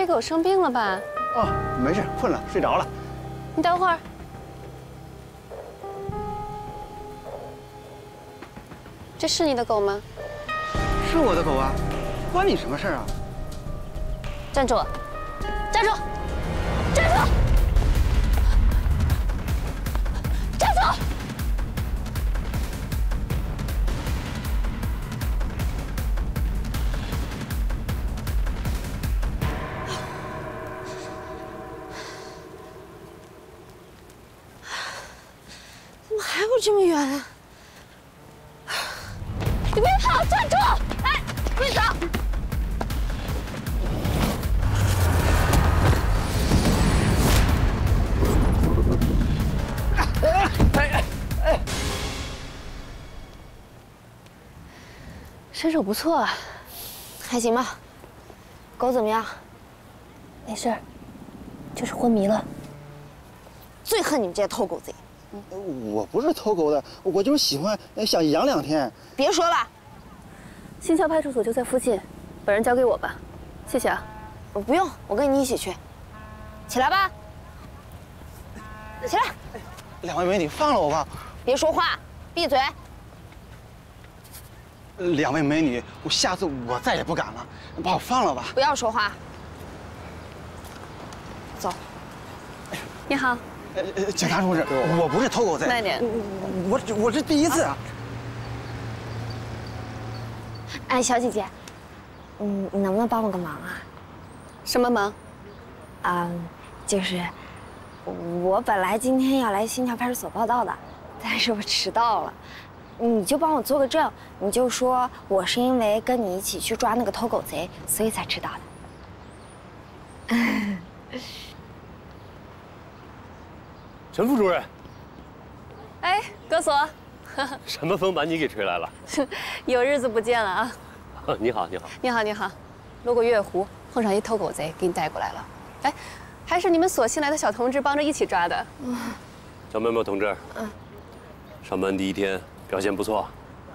这狗生病了吧？哦，没事，困了，睡着了。你等会儿。这是你的狗吗？是我的狗啊，关你什么事啊？站住！站住！站住！这么远？你别跑！站住！哎，别走！身手不错啊，还行吧。狗怎么样？没事，就是昏迷了。最恨你们这些偷狗贼！我不是偷狗的，我就是喜欢想养两天。别说了，新桥派出所就在附近，把人交给我吧，谢谢啊。我不用，我跟你一起去。起来吧，起来！两位美女，放了我吧！别说话，闭嘴！两位美女，我下次我再也不敢了，把我放了吧！不要说话。走。你好。呃呃，警察同志，我不是偷狗贼。慢点。我我是第一次啊。哎，小姐姐，嗯，你能不能帮我个忙啊？什么忙？啊，就是我本来今天要来新桥派出所报道的，但是我迟到了。你就帮我做个证，你就说我是因为跟你一起去抓那个偷狗贼，所以才迟到的。陈副主任，哎，葛所，什么风把你给吹来了？有日子不见了啊！你好，你好，你好，你好。路过月湖，碰上一偷狗贼，给你带过来了。哎，还是你们所新来的小同志帮着一起抓的。张苗苗同志，嗯，上班第一天表现不错。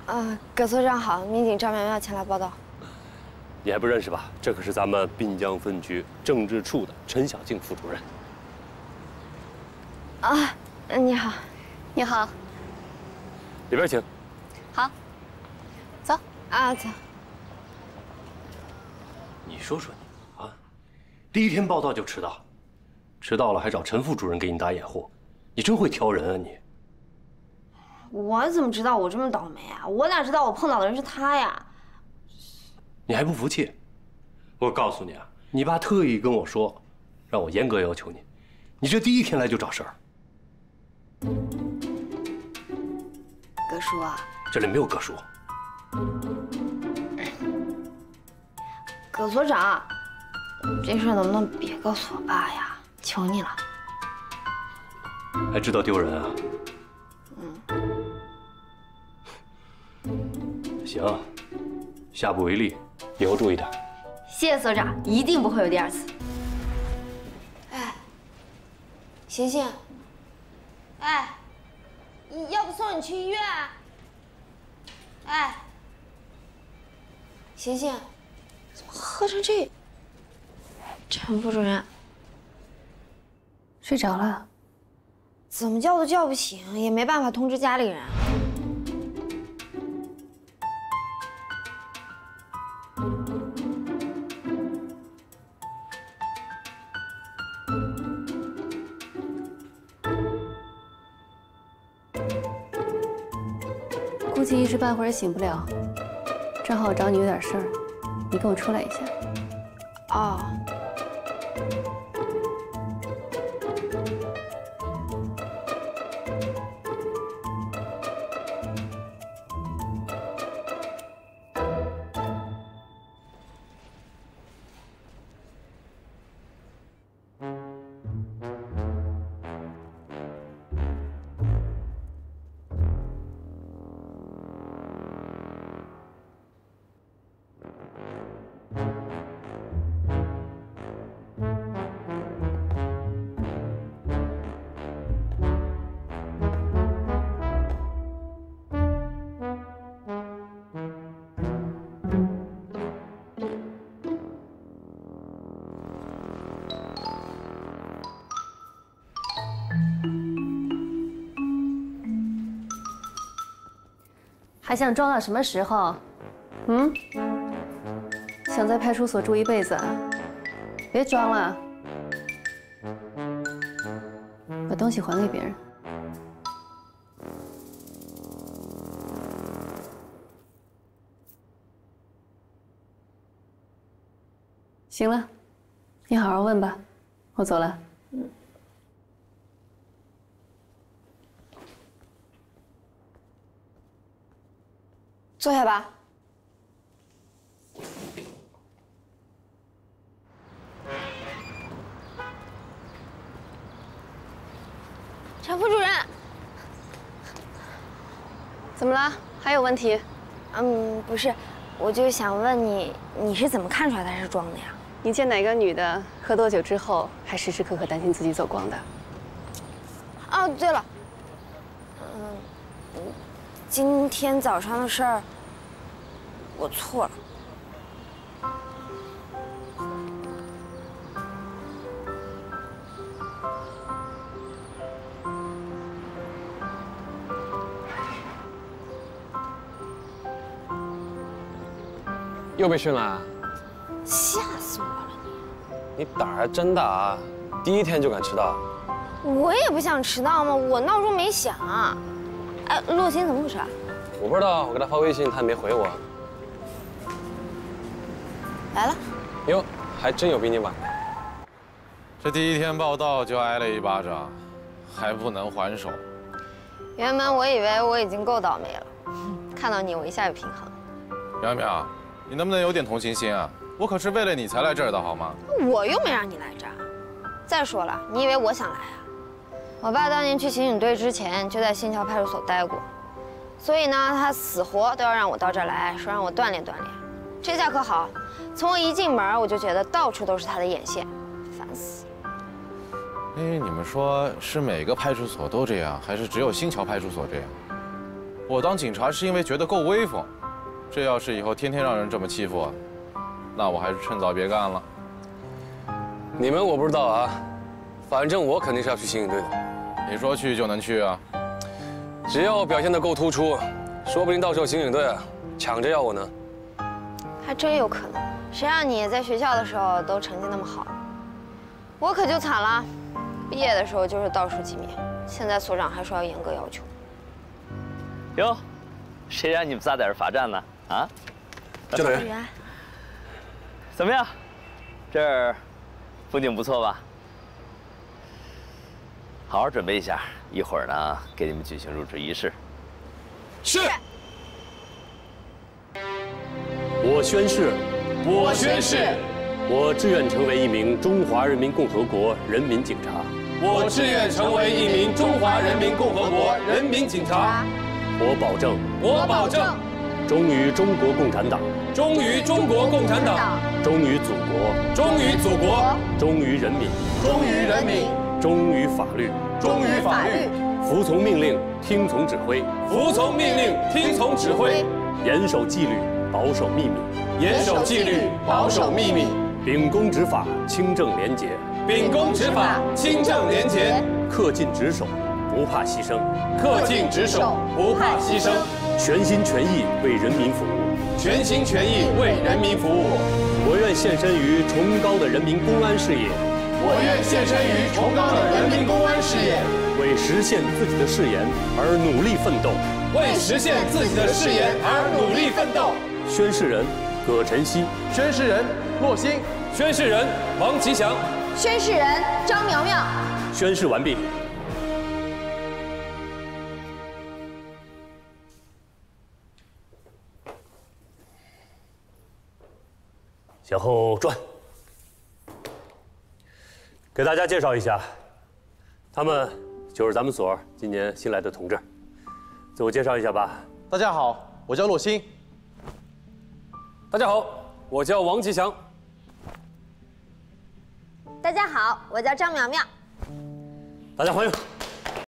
啊，葛所长好，民警张苗苗前来报道。你还不认识吧？这可是咱们滨江分局政治处的陈小静副主任。啊，你好，你好，里边请。好，走啊，走。你说说你啊，第一天报道就迟到，迟到了还找陈副主任给你打掩护，你真会挑人啊你。我怎么知道我这么倒霉啊？我哪知道我碰到的人是他呀？你还不服气？我告诉你啊，你爸特意跟我说，让我严格要求你，你这第一天来就找事儿。葛叔啊，这里没有葛叔。葛所长，这事能不能别告诉我爸呀？求你了。还知道丢人啊？嗯。行，下不为例，以后注意点。谢谢所长，一定不会有第二次。哎，醒醒。哎，要不送你去医院？哎，醒醒，怎么喝成这？陈副主任睡着了，怎么叫都叫不醒，也没办法通知家里人。一时半会儿也醒不了，正好我找你有点事儿，你跟我出来一下。哦。还想装到什么时候？嗯？想在派出所住一辈子？别装了，把东西还给别人。行了，你好好问吧，我走了。嗯坐下吧。陈副主任，怎么了？还有问题？嗯，不是，我就想问你，你是怎么看出来他是装的呀？你见哪个女的喝多酒之后还时时刻刻担心自己走光的？哦，对了，嗯，今天早上的事儿，我错了。又被训了？吓死我了！你胆儿真大啊！第一天就敢迟到？我也不想迟到嘛，我闹钟没响。哎，洛星怎么回事？我不知道，我给他发微信，他也没回我。来了。哟，还真有比你晚的。这第一天报道就挨了一巴掌，还不能还手。原本我以为我已经够倒霉了，看到你我一下就平衡。苗苗，你能不能有点同情心啊？我可是为了你才来这儿的，好吗？我又没让你来这儿。再说了，你以为我想来啊？我爸当年去刑警队之前就在新桥派出所待过，所以呢，他死活都要让我到这儿来说让我锻炼锻炼。这下可好，从我一进门我就觉得到处都是他的眼线，烦死。哎，你们说是每个派出所都这样，还是只有新桥派出所这样？我当警察是因为觉得够威风，这要是以后天天让人这么欺负，那我还是趁早别干了。你们我不知道啊，反正我肯定是要去刑警队的。你说去就能去啊？只要我表现得够突出，说不定到时候刑警队啊抢着要我呢。还真有可能，谁让你在学校的时候都成绩那么好？我可就惨了，毕业的时候就是倒数几名，现在所长还说要严格要求。哟，谁让你们仨在这罚站呢？啊？教导员，怎么样？这儿风景不错吧？好好准备一下，一会儿呢，给你们举行入职仪式。是。我宣誓，我宣誓，我志愿成为一名中华人民共和国人民警察。我志愿成为一名中华人民共和国人民警察。我保证，我保证，忠于中国共产党，忠于中国共产党，忠于祖国，忠于祖国，忠于人民，忠于人民，忠于法律，忠于法律，服从命令，听从指挥，服从命令，听从指挥，严守纪律，保守秘密，严守纪律，保守秘密，秉公执法，清正廉洁，秉公执法，清正廉洁，恪尽职守，不怕牺牲，恪尽职守，不怕牺牲，全心全意为人民服务，全心全意为人民服务。我愿献身于崇高的人民公安事业，我愿献身于崇高的人民公安事业，为实现自己的誓言而努力奋斗，为实现自己的誓言而努力奋斗。宣誓人葛晨曦，宣誓人洛星，宣誓人王吉祥，宣誓人张苗苗。宣誓完毕。向后转。给大家介绍一下，他们就是咱们所今年新来的同志。自我介绍一下吧。大家好，我叫洛星。大家好，我叫王吉祥。大家好，我叫张苗苗。大家欢迎。